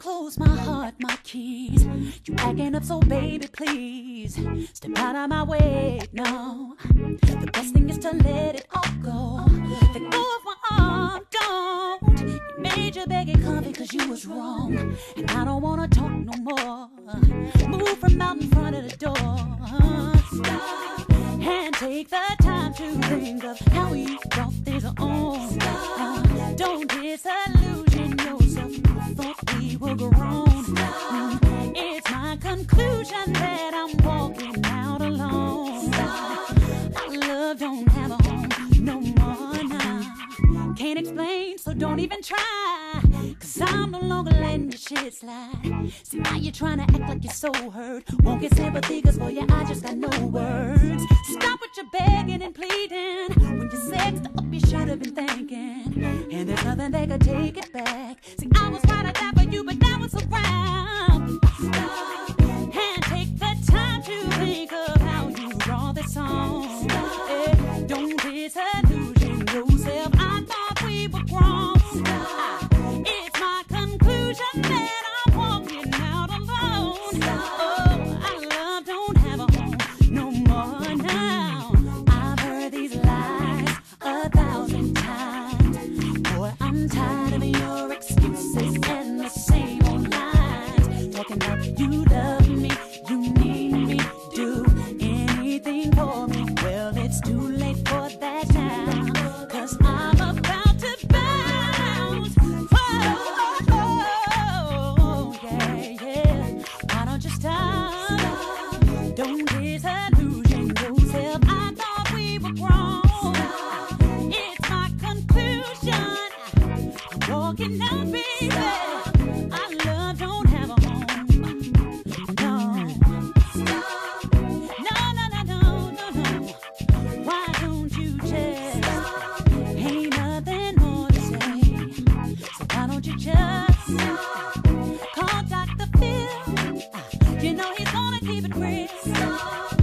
clothes, my heart, my keys. You acting up, so baby, please step out of my way. No, the best thing is to let it all go. Let go of my arm, don't. You made your begging comfy cause you was wrong. And I don't wanna talk no more. Move from out in front of the door. Stop and take the time to think of how we brought grown. It's my conclusion that I'm walking out alone. Our love don't have a home no more now. Can't explain, so don't even try. Cause I'm no longer letting your shit slide. See, now you're trying to act like you're so hurt. Won't get sympathy, cause for you, I just got no words. Stop what you're begging And that could take it back. See, I was right at that for you, but now it's around. Stop and take the time to think of how you brought this on. Eh, don't disillusion yourself. I thought we were grown. Lies. Talking you love me, you need me, do anything for me. Well, it's too late for that now. Cause I'm about to bounce. Whoa, yeah, yeah. Why don't you stop? Don't disillusion yourself. I thought we were grown. It's my conclusion. I'm walking out, baby. You know he's gonna keep it real.